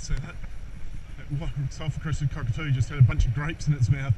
So that, that sulphur crested cockatoo just had a bunch of grapes in its mouth.